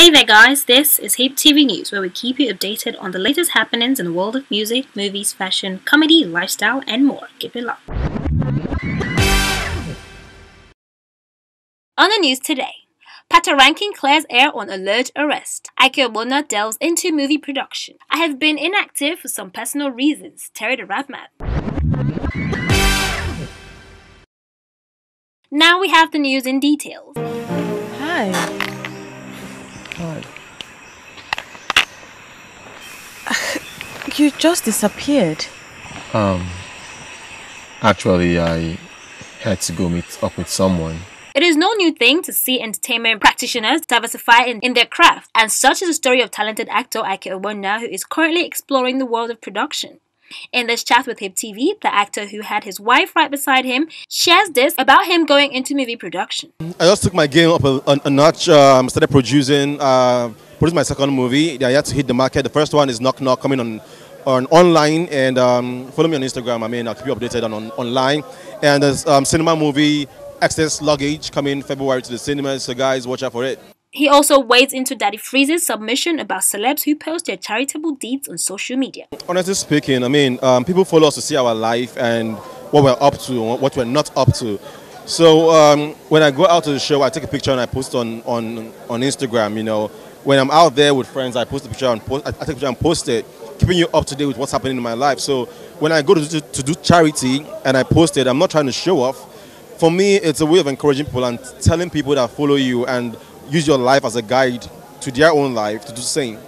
Hey there guys, this is Hip TV News where we keep you updated on the latest happenings in the world of music, movies, fashion, comedy, lifestyle and more. Keep it locked. On the news today, Patoranking clears air on alleged arrest. IK Ogbonna delves into movie production. I have been inactive for some personal reasons, Terry tha Rapman. Now we have the news in details. Hi. You just disappeared. Um, actually, I had to go meet up with someone. It is no new thing to see entertainment practitioners diversify in, in their craft, and such is the story of talented actor IK Ogbonna, who is currently exploring the world of production. In this chat with Hip TV, the actor who had his wife right beside him shares this about him going into movie production. I just took my game up a, a, a notch, um, started producing, uh, produced my second movie. I had to hit the market. The first one is Knock Knock coming on on online and um, follow me on Instagram. I mean, I'll keep you updated on, on online. And there's um, cinema movie Excess Luggage coming February to the cinemas. So guys, watch out for it. He also wades into Daddy Freeze's submission about celebs who post their charitable deeds on social media. Honestly speaking, I mean, um, people follow us to see our life and what we're up to, what we're not up to. So um, when I go out to the show, I take a picture and I post on, on, on Instagram, you know. When I'm out there with friends, I post a picture and post, I take a picture and post it, keeping you up to date with what's happening in my life. So when I go to, to, to do charity and I post it, I'm not trying to show off. For me, it's a way of encouraging people and telling people that follow you and use your life as a guide to their own life to do the same.